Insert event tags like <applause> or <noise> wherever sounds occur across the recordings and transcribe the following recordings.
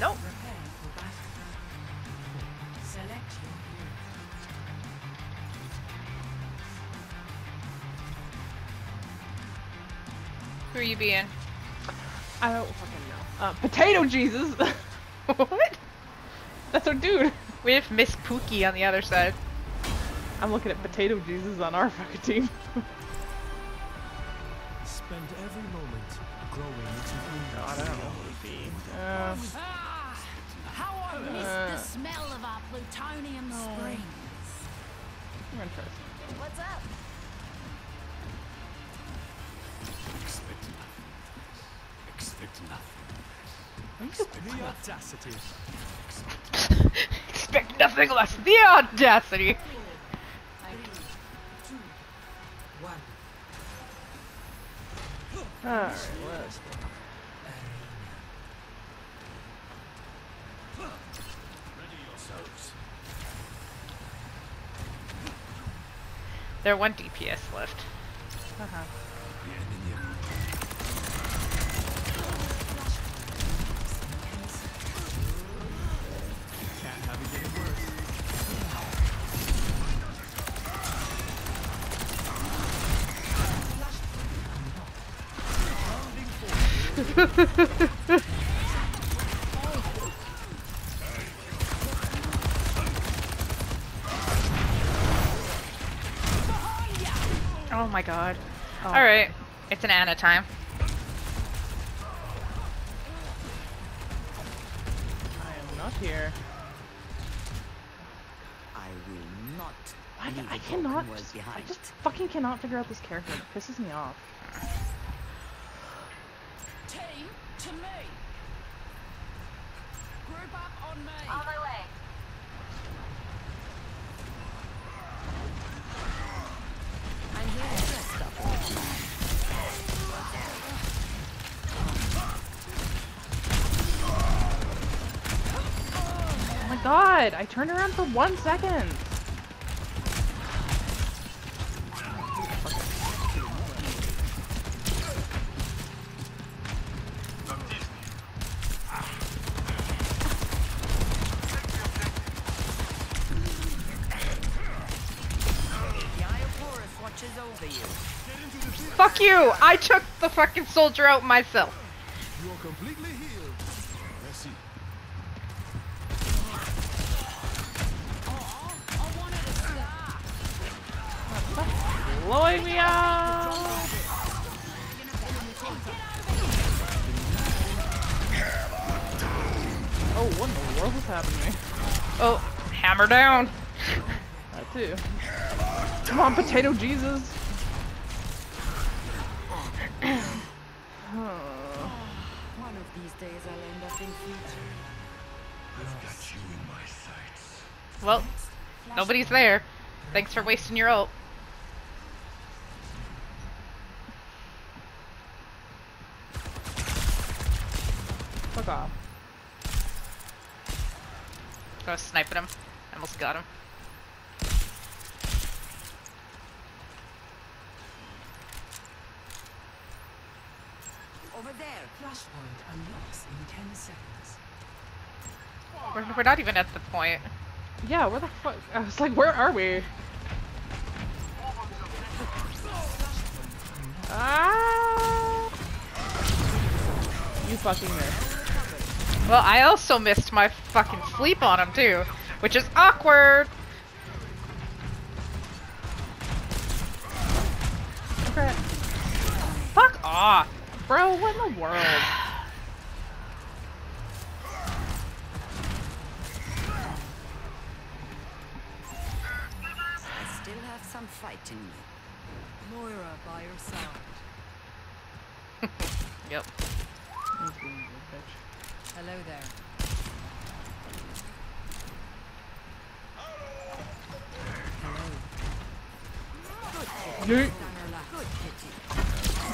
Nope. Prepare for battle. Select your hero. Who are you being? I don't fucking know. Uh, Potato Jesus! <laughs> what? That's our dude! We have Miss Pookie on the other side. I'm looking at Potato Jesus on our fucking team. Spend every moment growing into who God, I don't know who he'd be. Uh, how I miss Uh. the smell of our plutonium springs. I'm interested. What's up? expect nothing. Expect nothing. Expect The audacity. Expect nothing less. The audacity. Alright, let's They're one DPS left. uh-huh. Can't <laughs> have it getting worse. Oh my god. Oh. Alright. It's an Ana time. I am not here. I will not I, leave cannot. broken world Just, I just fucking cannot figure out this character. It pisses me off. Team to me. Group up on me. On my way. I'm here dressed up. Oh my Oh god! I turned around for one second! Fuck you! I took the fucking soldier out myself. You are completely healed. Merci. I wanted a star. Blowing me out! Oh, what in the world is happening? Oh, hammer down. <laughs> That too. Come on, Potato Jesus! Oh. One of these days I'll end up in future. Well, nobody's there. Thanks for wasting your ult. Fuck off. I was sniping him. I Almost got him. Over there. Flashpoint unlocks in 10 seconds. We're, we're not even at the point. Yeah, where the fuck? I was like, where are we? Ah! You fucking missed. Well, I also missed my fucking sleep on him too, which is awkward. Okay. Fuck off. Bro, what in the world? I still have some fight in me. Moira by your side. <laughs> Yep. Hello there. Yeet. Good kitty. Good kitty.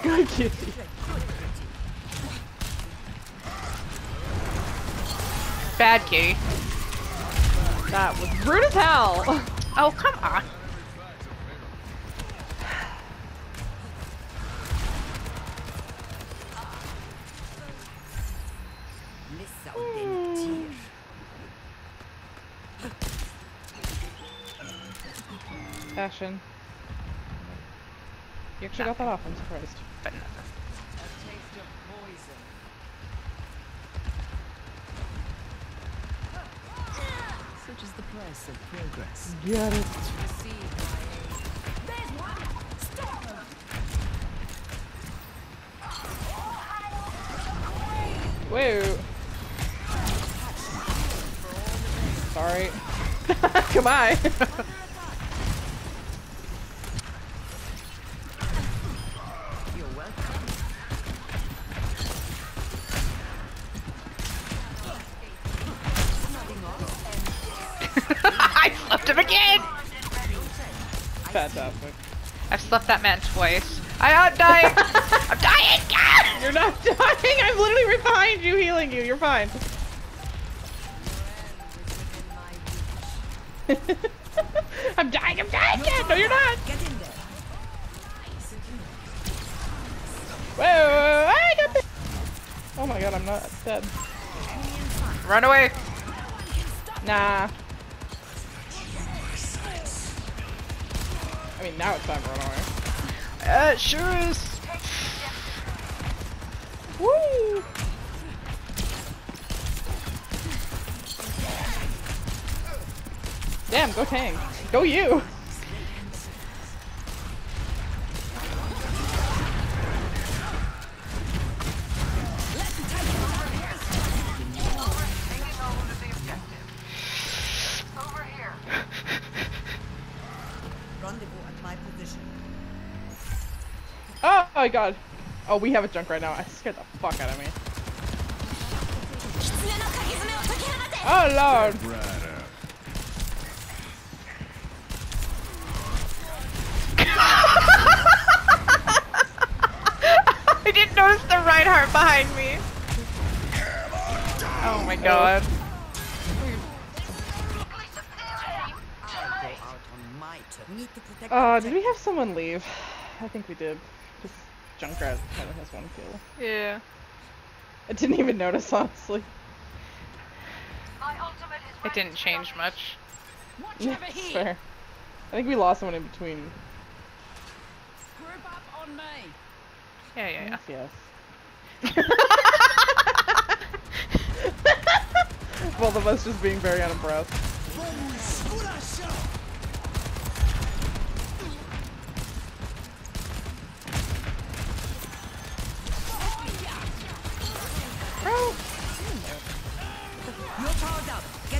Sky Kitty. Bad kitty. That was rude as hell. Oh, come on. Fashion. You actually got that off, I'm surprised. But no. Such is the price of progress. Get it. Whoa. Sorry. <laughs> Goodbye. <laughs> You're welcome. I slept him again! Fantastic. I've slept that man twice. I am dying! <laughs> I'm dying! Ah! You're not <laughs> dying. I'm literally right behind you, healing you. You're fine. <laughs> I'm dying. I'm dying. Yeah, no, you're not. Get in. Whoa! I got the. Oh my god, I'm not dead. Run away! Nah. I mean, now it's time to run away. Uh, it sure is. Woo! Damn, go Tang. Go you! Rendezvous at my position. Oh my god. Oh, we have a junk right now. I scared the fuck out of me. Oh lord. <laughs> I didn't notice the Reinhardt behind me. Oh my god. I'll go out on my turn. We need to protect Uh, did we have someone leave? I think we did. Just Junkrat kind of has one kill. Yeah. I didn't even notice, honestly. It didn't change much. Yeah, it's <laughs> fair. I think we lost someone in between. Group up on me. Yeah, yeah, yeah. Yes. <laughs> <laughs> Both of us just being very unimpressed. Bro, You're powered up. Get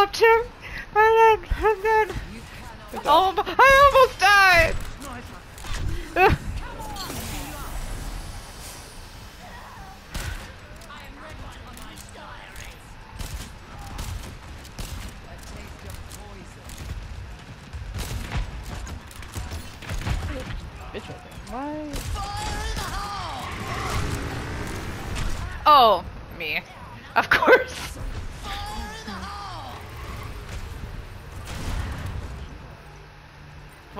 Slept him, and then, and then, oh, I almost died. <laughs> Oh, me.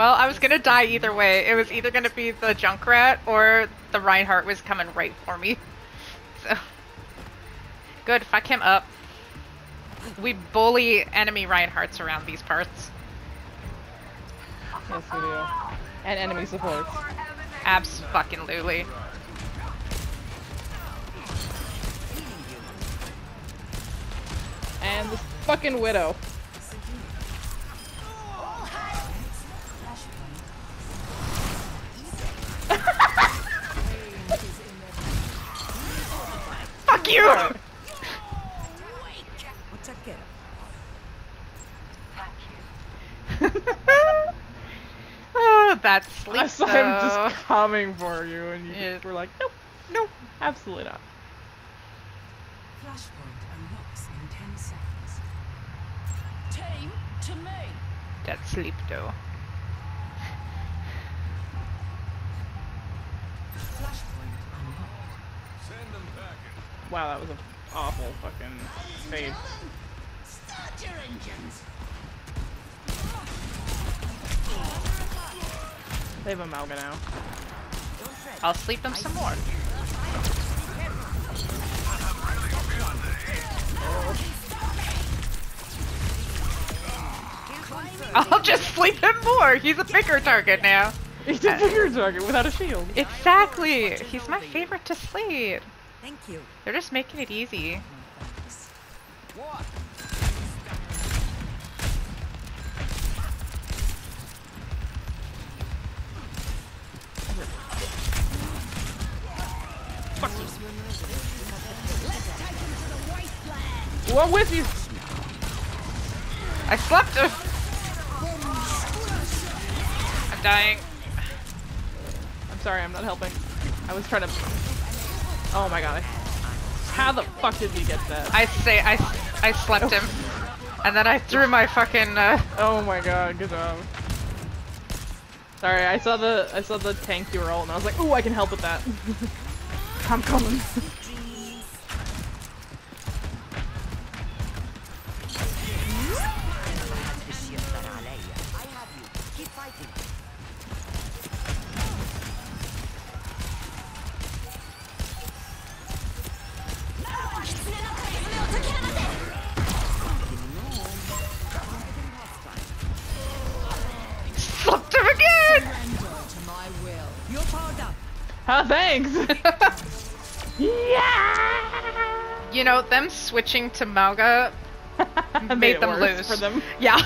Well, I was gonna die either way. It was either gonna be the Junkrat or the Reinhardt was coming right for me. <laughs> So. Good, fuck him up. We bully enemy Reinhardts around these parts. Yes, we do. And enemy supports. Abs fucking Luli. And this fucking widow. Fuck you! What's a kid? oh, that sleep I saw him just coming for you, and you Yeah. just were like, nope, nope, absolutely not. Flashpoint unlocks in 10 seconds. Team, to me. That sleep though. Wow, that was an awful fucking save. Start your engines. They have a Mauga now. I'll sleep them some more. I'll just sleep him more. He's a bigger target now. He's a bigger target without a shield. Exactly. He's my favorite to sleep. Thank you. They're just making it easy. What? I'm with you. I slept. I'm dying. I'm sorry, I'm not helping. I was trying to. Oh my god. How the fuck did we get that? I say I I slept him, and then I threw my fucking. Uh, Oh my god, good job. Sorry, I saw the I saw the tank you roll and I was like, ooh, I can help with that. <laughs> I'm coming. <laughs> Ah, thanks. <laughs> You know them switching to Mauga <laughs> Made made them lose for them. <laughs> Yeah.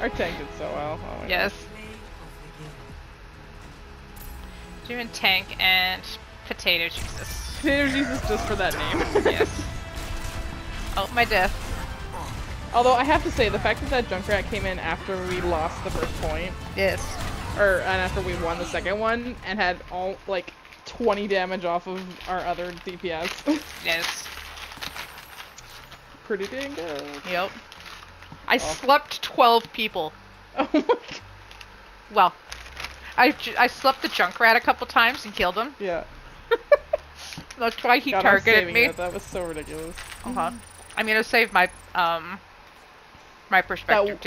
Our tank did so well. Oh god. yes. Doing tank and potato Jesus. Potato Jesus just for that name. Yes. Oh my death. Although I have to say, the fact that that Junkrat came in after we lost the first point, Yes. Or and after we won the second one, and had all like 20 damage off of our other DPS, <laughs> Yes. pretty dang good. Yep. I slept 12 people. <laughs> Oh my god. Well, I, I slept the Junkrat a couple times and killed him. Yeah. <laughs> That's why he God, targeted me. it. That was so ridiculous. Uh-huh. I mean, it saved my um my perspective